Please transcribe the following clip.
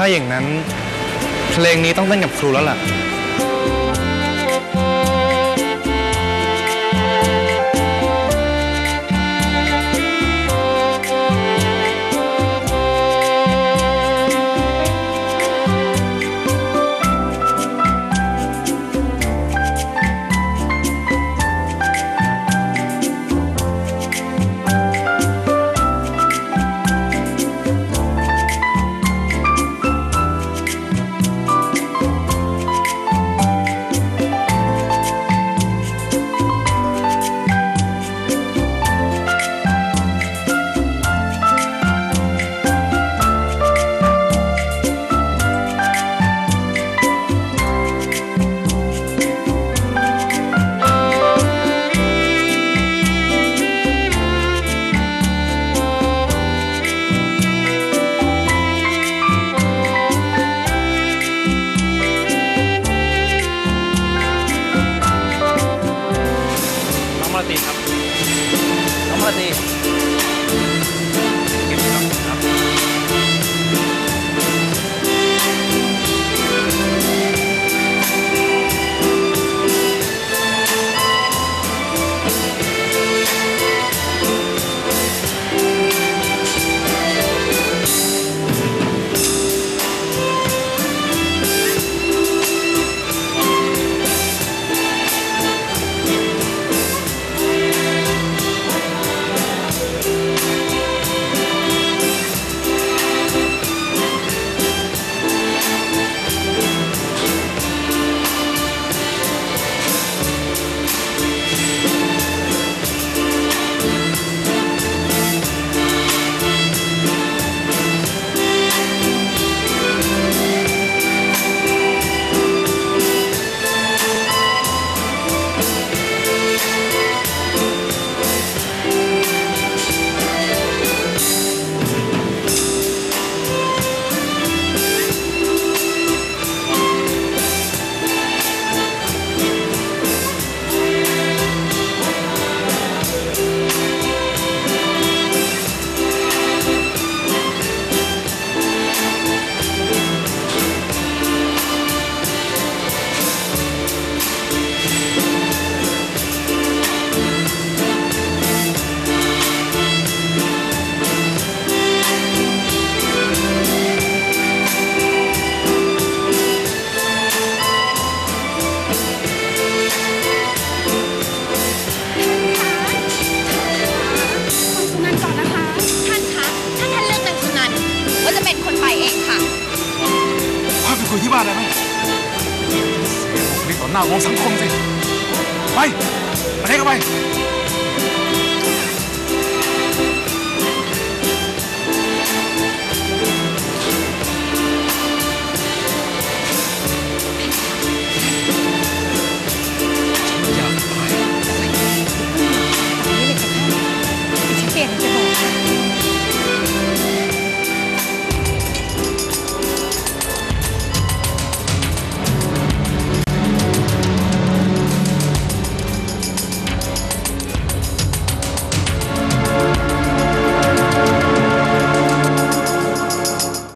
ถ้าอย่างนั้น เพลงนี้ต้องเต้นกับครูแล้วล่ะ องมาลาตีครับน้องมาลาตี ที่บ้านได้ไหมเสียบุคลิกต่อหน้าวงสังคมสิ ไป ไปใหนก็ไป